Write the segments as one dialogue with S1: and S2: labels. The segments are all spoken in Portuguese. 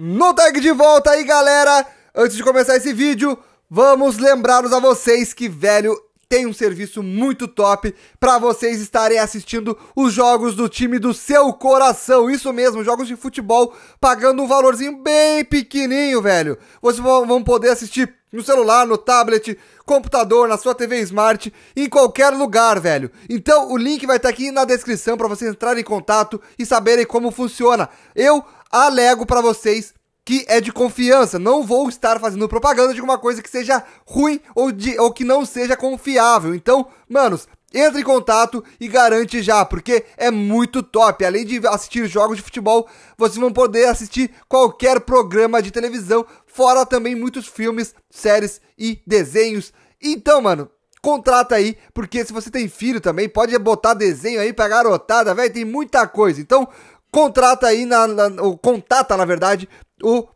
S1: no tag de volta aí, galera. Antes de começar esse vídeo, vamos lembrá-los a vocês que, velho, tem um serviço muito top para vocês estarem assistindo os jogos do time do seu coração. Isso mesmo, jogos de futebol pagando um valorzinho bem pequenininho, velho. Vocês vão poder assistir no celular, no tablet, computador, na sua TV Smart, em qualquer lugar, velho. Então o link vai estar tá aqui na descrição para vocês entrarem em contato e saberem como funciona. Eu alego para vocês que é de confiança. Não vou estar fazendo propaganda de alguma coisa que seja ruim ou, de, ou que não seja confiável. Então, manos, entre em contato e garante já, porque é muito top. Além de assistir jogos de futebol, vocês vão poder assistir qualquer programa de televisão, fora também muitos filmes, séries e desenhos. Então, mano, contrata aí, porque se você tem filho também, pode botar desenho aí pra garotada, velho, tem muita coisa. Então, contrata aí, na, na, ou contata, na verdade, o,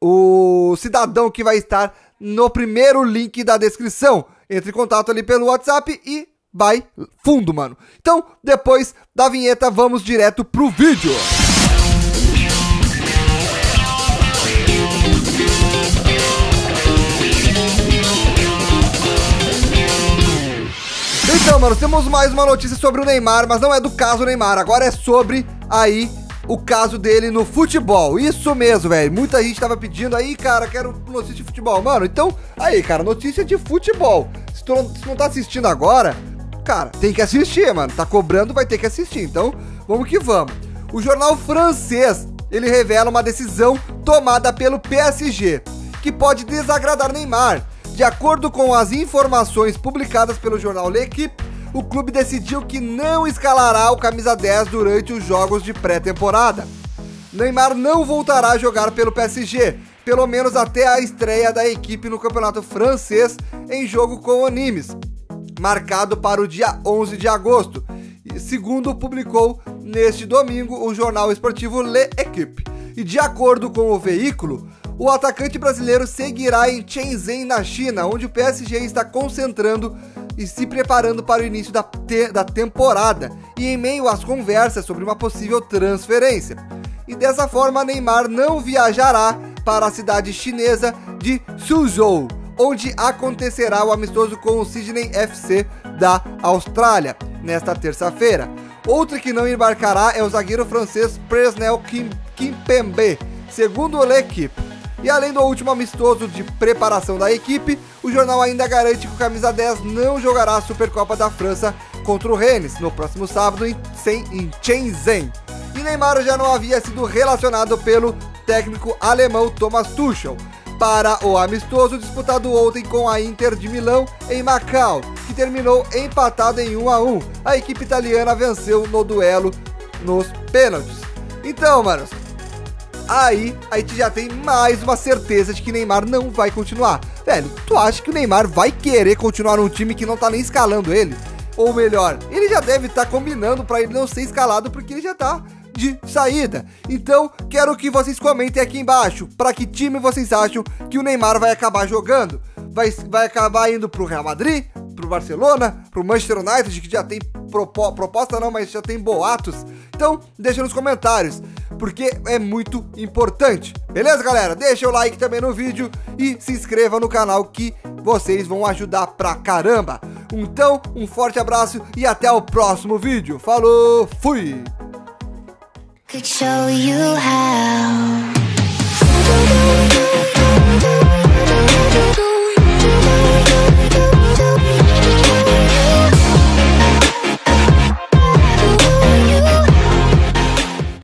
S1: o cidadão que vai estar no primeiro link da descrição. Entre em contato ali pelo WhatsApp e vai fundo, mano. Então, depois da vinheta, vamos direto pro vídeo. Então, mano, temos mais uma notícia sobre o Neymar, mas não é do caso Neymar, agora é sobre aí o caso dele no futebol. Isso mesmo, velho. Muita gente tava pedindo aí, cara, quero notícia de futebol. Mano, então, aí, cara, notícia de futebol. Se tu não, se não tá assistindo agora, cara, tem que assistir, mano. Tá cobrando, vai ter que assistir. Então, vamos que vamos. O jornal francês, ele revela uma decisão tomada pelo PSG, que pode desagradar Neymar. De acordo com as informações publicadas pelo jornal L'Equipe, o clube decidiu que não escalará o camisa 10 durante os jogos de pré-temporada. Neymar não voltará a jogar pelo PSG, pelo menos até a estreia da equipe no campeonato francês em jogo com o Nimes, marcado para o dia 11 de agosto, segundo publicou neste domingo o jornal esportivo L'Equipe. E de acordo com o veículo, o atacante brasileiro seguirá em Shenzhen, na China, onde o PSG está concentrando e se preparando para o início da, te da temporada e em meio às conversas sobre uma possível transferência. E dessa forma, Neymar não viajará para a cidade chinesa de Suzhou, onde acontecerá o amistoso com o Sydney FC da Austrália nesta terça-feira. Outro que não embarcará é o zagueiro francês Presnel Kim, Kimpembe, segundo o L'Equipe. E além do último amistoso de preparação da equipe, o jornal ainda garante que o camisa 10 não jogará a Supercopa da França contra o Rennes no próximo sábado em, Shenzhen. E Neymar já não havia sido relacionado pelo técnico alemão Thomas Tuchel para o amistoso disputado ontem com a Inter de Milão em Macau, que terminou empatado em 1 a 1. A equipe italiana venceu no duelo nos pênaltis. Então, manos, aí a gente já tem mais uma certeza de que Neymar não vai continuar. Velho, tu acha que o Neymar vai querer continuar num time que não tá nem escalando ele? Ou melhor, ele já deve estar tá combinando para ele não ser escalado porque ele já tá de saída. Então, quero que vocês comentem aqui embaixo para que time vocês acham que o Neymar vai acabar jogando. Vai, vai acabar indo pro Real Madrid, pro Barcelona, pro Manchester United, que já tem proposta não, mas já tem boatos. Então, deixa nos comentários porque é muito importante. Beleza, galera? Deixa o like também no vídeo e se inscreva no canal que vocês vão ajudar pra caramba. Então, um forte abraço e até o próximo vídeo. Falou, fui!